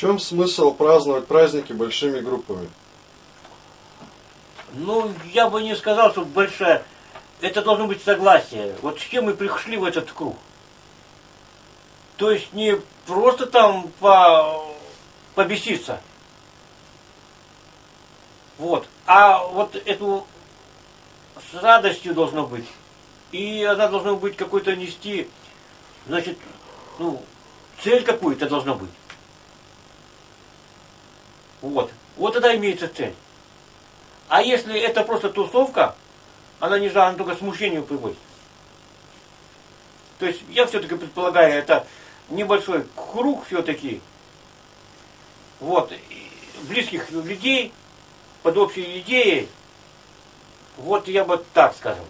чем смысл праздновать праздники большими группами? Ну, я бы не сказал, что большая. Это должно быть согласие. Вот с чем мы пришли в этот круг. То есть не просто там по, побеситься. Вот. А вот эту с радостью должно быть. И она должна быть какой-то нести, значит, ну, цель какую-то должна быть. Вот. Вот тогда имеется цель. А если это просто тусовка, она не знаю, она только смущению приводит. То есть я все-таки предполагаю, это небольшой круг все-таки, вот, близких людей, под общей идеей, вот я бы так скажем.